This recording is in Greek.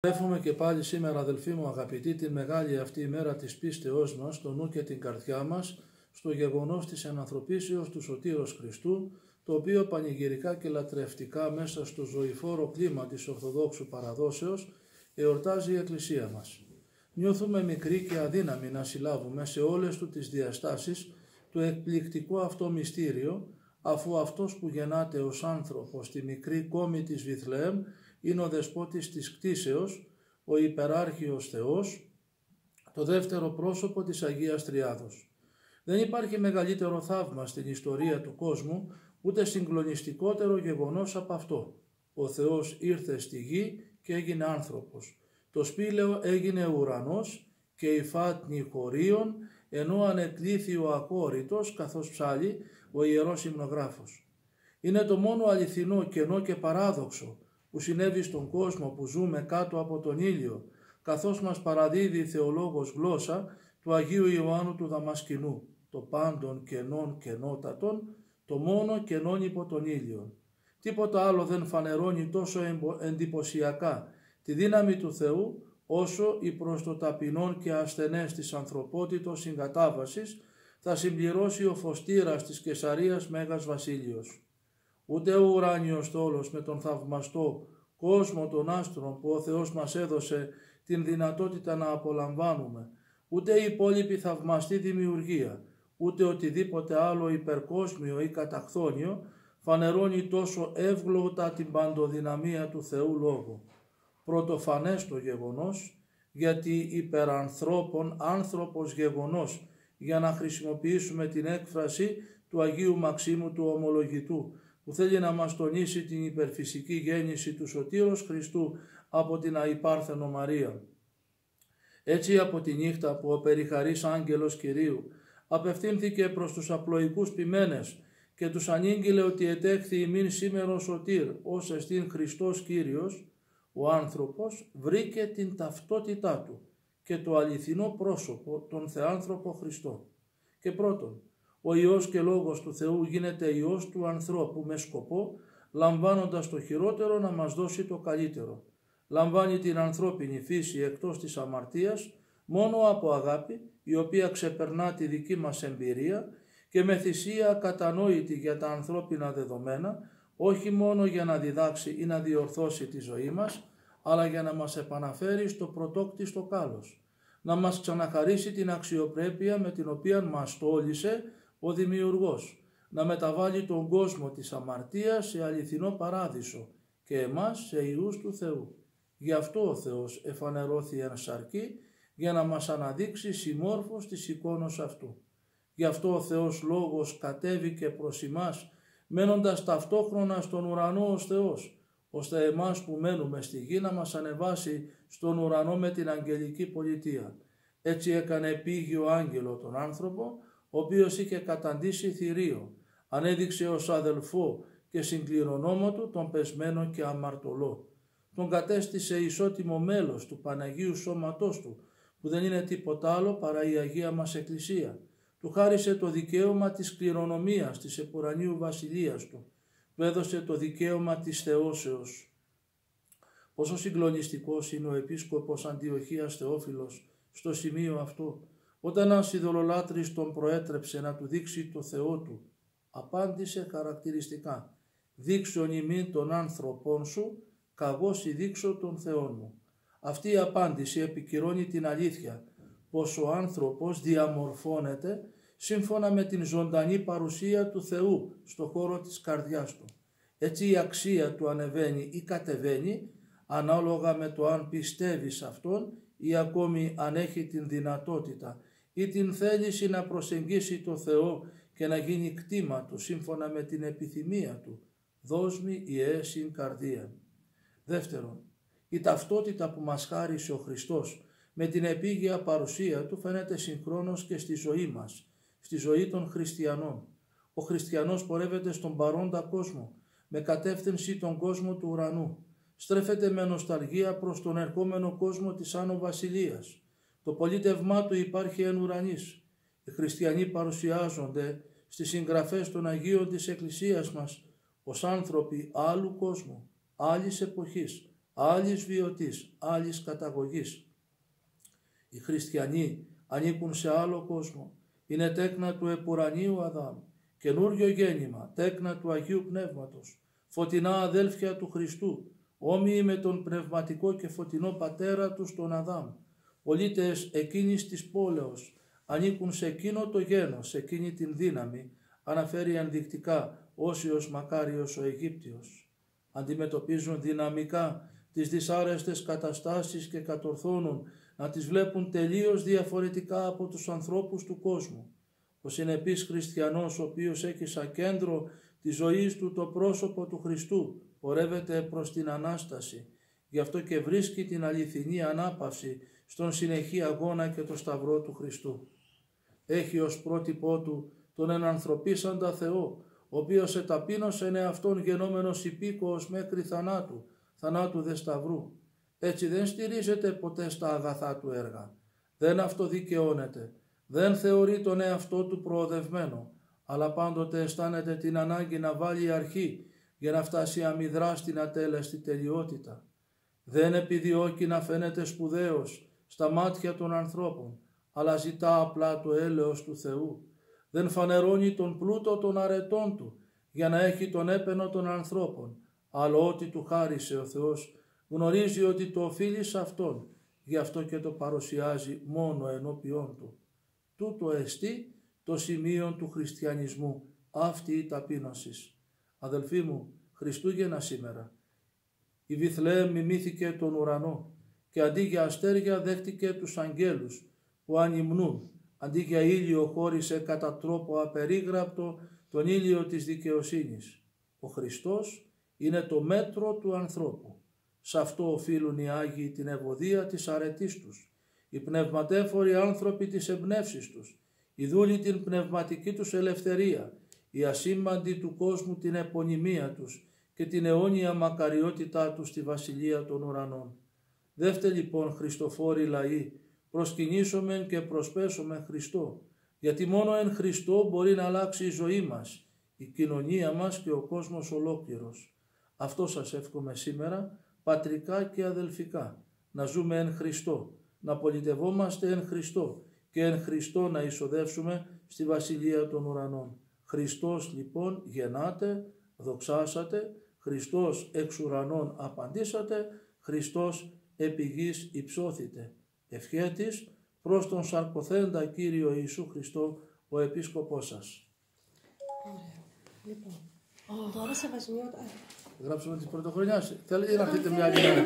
Εύχομαι και πάλι σήμερα αδελφοί μου αγαπητοί την μεγάλη αυτή ημέρα της πίστεώς μας στο νου και την καρδιά μας στο γεγονός της ενανθρωπίσεως του Σωτήρος Χριστού το οποίο πανηγυρικά και λατρευτικά μέσα στο ζωηφόρο κλίμα της Ορθοδόξου παραδόσεως εορτάζει η Εκκλησία μας. Νιώθουμε μικροί και αδύναμοι να συλλάβουμε σε όλες του τις διαστάσεις το εκπληκτικό αυτό μυστήριο αφού αυτός που γεννάται ως άνθρωπος στη μικρή κόμη της Βιθλεέμ είναι ο δεσπότης της κτίσεως, ο υπεράρχιος Θεός, το δεύτερο πρόσωπο της Αγίας Τριάδος. Δεν υπάρχει μεγαλύτερο θαύμα στην ιστορία του κόσμου, ούτε συγκλονιστικότερο γεγονός από αυτό. Ο Θεός ήρθε στη γη και έγινε άνθρωπος. Το σπήλαιο έγινε ουρανός και η φάτνη χωρίων, ενώ ανεκλήθη ο ακόριτος καθώς ψάλει ο Ιερός Υμνογράφος. Είναι το μόνο αληθινό, κενό και παράδοξο που συνέβη στον κόσμο που ζούμε κάτω από τον ήλιο, καθώς μας παραδίδει η θεολόγος γλώσσα του Αγίου Ιωάννου του Δαμασκηνού, το πάντων κενών κενότατον, το μόνο κενών υπό τον ήλιο. Τίποτα άλλο δεν φανερώνει τόσο εντυπωσιακά τη δύναμη του Θεού, όσο η προς το ταπεινόν και ασθενές της ανθρωπότητος συγκατάβασης θα συμπληρώσει ο φωστήρας της Κεσαρίας Μέγας Βασίλειος ούτε ο ουράνιος τόλος με τον θαυμαστό κόσμο των άστρων που ο Θεός μας έδωσε την δυνατότητα να απολαμβάνουμε, ούτε η υπόλοιπη θαυμαστή δημιουργία, ούτε οτιδήποτε άλλο υπερκόσμιο ή καταχθόνιο φανερώνει τόσο εύγλωτα την παντοδυναμία του Θεού Λόγου. Πρωτοφανές το γεγονός, γιατί υπερανθρώπων άνθρωπος γεγονός, για να χρησιμοποιήσουμε την έκφραση του Αγίου Μαξίμου του Ομολογητού, που θέλει να μας τονίσει την υπερφυσική γέννηση του Σωτήρος Χριστού από την Αϊπάρθενο Μαρία. Έτσι από τη νύχτα που ο περιχαρής άγγελος Κυρίου απευθύνθηκε προς τους απλοϊκούς ποιμένες και τους ανήγγειλε ότι ετέχθη ημίν σήμερο σωτήρ, ως εστίν Χριστός Κύριος, ο άνθρωπος βρήκε την ταυτότητά του και το αληθινό πρόσωπο, τον Θεάνθρωπο Χριστό. Και πρώτον, ο Υιός και Λόγος του Θεού γίνεται Υιός του ανθρώπου με σκοπό, λαμβάνοντας το χειρότερο να μας δώσει το καλύτερο. Λαμβάνει την ανθρώπινη φύση εκτός της αμαρτίας μόνο από αγάπη, η οποία ξεπερνά τη δική μας εμπειρία και με θυσία κατανόητη για τα ανθρώπινα δεδομένα, όχι μόνο για να διδάξει ή να διορθώσει τη ζωή μας, αλλά για να μας επαναφέρει στο πρωτόκτιστο κάλος, να μας ξαναχαρίσει την αξιοπρέπεια με την οποία μας τόλισε ο Δημιουργός να μεταβάλει τον κόσμο της αμαρτίας σε αληθινό παράδεισο και εμάς σε Ιούς του Θεού. Γι' αυτό ο Θεός εφανερώθη εν σαρκή για να μας αναδείξει συμμόρφος της εικόνος αυτού. Γι' αυτό ο Θεός Λόγος κατέβηκε προς εμάς μένοντας ταυτόχρονα στον ουρανό ως Θεός, ώστε εμάς που μένουμε στη γη να μας ανεβάσει στον ουρανό με την αγγελική πολιτεία. Έτσι έκανε πήγιο άγγελο τον άνθρωπο ο οποίος είχε καταντήσει θηρίο, ανέδειξε ως αδελφό και συγκληρονόμο του τον πεσμένο και αμαρτωλό. Τον κατέστησε ισότιμο μέλος του Παναγίου Σώματός του, που δεν είναι τίποτα άλλο παρά η Αγία μας Εκκλησία. Του χάρισε το δικαίωμα της κληρονομίας της επουρανίου βασιλείας του. Του έδωσε το δικαίωμα της θεώσεως. Πόσο συγκλονιστικός είναι ο επίσκοπος Αντιοχίας Θεόφιλος στο σημείο αυτό όταν ένας ειδωλολάτρης τον προέτρεψε να του δείξει το Θεό του, απάντησε χαρακτηριστικά «Δείξον ημίν των άνθρωπων σου, καγώς δείξω τον Θεό μου». Αυτή η απάντηση επικυρώνει την αλήθεια πως ο άνθρωπος διαμορφώνεται σύμφωνα με την ζωντανή παρουσία του Θεού στο χώρο της καρδιάς του. Έτσι η αξία του ανεβαίνει ή κατεβαίνει ανάλογα με το αν πιστεύεις σε Αυτόν ή ακόμη αν έχει την δυνατότητα ή την θέληση να προσεγγίσει το Θεό και να γίνει κτήμα του σύμφωνα με την επιθυμία του. Δώσμη η έσυν καρδία. Δεύτερον, η ταυτότητα που μας χάρισε ο Χριστός με την επίγεια παρουσία του φαίνεται συγχρόνως και στη ζωή μας, στη ζωή των χριστιανών. Ο χριστιανός πορεύεται στον παρόντα κόσμο, με κατεύθυνση τον κόσμο του ουρανού. Στρέφεται με νοσταλγία προς τον ερχόμενο κόσμο της Άνω Βασιλείας το πολίτευμά του υπάρχει εν ουρανής. Οι χριστιανοί παρουσιάζονται στις συγγραφές των Αγίων της Εκκλησίας μας ως άνθρωποι άλλου κόσμου, άλλης εποχής, άλλης βιωτής, άλλης καταγωγής. Οι χριστιανοί ανήκουν σε άλλο κόσμο, είναι τέκνα του επουρανίου Αδάμ, καινούριο γέννημα, τέκνα του Αγίου Πνεύματος, φωτεινά αδέλφια του Χριστού, όμοιοι με τον πνευματικό και φωτεινό πατέρα τους τον Αδάμ, πολίτες εκείνης της πόλεως, ανήκουν σε εκείνο το γένος, σε εκείνη την δύναμη, αναφέρει ενδεικτικά όσιος μακάριος ο Αιγύπτιος. Αντιμετωπίζουν δυναμικά τις δυσάρεστες καταστάσεις και κατορθώνουν να τις βλέπουν τελείως διαφορετικά από τους ανθρώπους του κόσμου. Ο συνεπής χριστιανός ο οποίος έχει σαν κέντρο τη ζωής του το πρόσωπο του Χριστού πορεύεται προς την Ανάσταση. Γι' αυτό και βρίσκει την αληθινή ανάπαυση στον συνεχή αγώνα και το σταυρό του Χριστού. Έχει ως πρότυπό του τον ενανθρωπίσαντα Θεό, ο οποίος εταπείνωσε εαυτόν γενόμενος υπήκοος μέχρι θανάτου, θανάτου δε σταυρού. Έτσι δεν στηρίζεται ποτέ στα αγαθά του έργα. Δεν αυτοδικαιώνεται. Δεν θεωρεί τον εαυτό του προοδευμένο, αλλά πάντοτε αισθάνεται την ανάγκη να βάλει αρχή για να φτάσει αμυδρά στην ατέλεστη τελειότητα. Δεν επιδιώκει να φαίνεται σπουδαίος στα μάτια των ανθρώπων, αλλά ζητά απλά το έλεος του Θεού. Δεν φανερώνει τον πλούτο των αρετών του για να έχει τον έπαινο των ανθρώπων, αλλά ό,τι του χάρισε ο Θεός γνωρίζει ότι το οφείλει σε Αυτόν, γι' αυτό και το παρουσιάζει μόνο ενώπιόν Του. Τούτο εστί το σημείο του χριστιανισμού, αυτή η ταπείνωσης. Αδελφοί μου, Χριστούγεννα σήμερα. Η Βιθλεέμ μιμήθηκε τον ουρανό και αντί για αστέρια δέχτηκε τους αγγέλους που ανυμνούν. Αντί για ήλιο χώρισε κατά τρόπο απερίγραπτο τον ήλιο της δικαιοσύνης. Ο Χριστός είναι το μέτρο του ανθρώπου. Σε αυτό οφείλουν οι Άγιοι την ευωδία της αρετής τους, οι πνευματέφοροι άνθρωποι της εμπνεύσης τους, οι δούλοι την πνευματική τους ελευθερία, οι ασήμαντοι του κόσμου την επωνυμία τους και την αιώνια μακαριότητά τους στη Βασιλεία των Ουρανών. Δεύτε λοιπόν Χριστοφόροι λαοί, προσκυνήσομεν και προσπέσομεν Χριστό, γιατί μόνο εν Χριστό μπορεί να αλλάξει η ζωή μας, η κοινωνία μας και ο κόσμος ολόκληρος. Αυτό σας εύχομαι σήμερα, πατρικά και αδελφικά, να ζούμε εν Χριστώ, να πολιτευόμαστε εν Χριστώ και εν Χριστώ να εισοδεύσουμε στη Βασιλεία των Ουρανών. Χριστός λοιπόν γεννάτε, δοξάσατε, Χριστός εξ ουρανών απαντήσατε, Χριστός επί γης υψώθητε. Ευχέτης προς τον σαρκοθέντα Κύριο Ιησού Χριστό, ο Επίσκοπός σας. Ωραία. Λοιπόν, τώρα σεβασμιότητα. Γράψουμε τις πρωτοχρονιάς. Θέλετε να πείτε μια άλλη μέρα.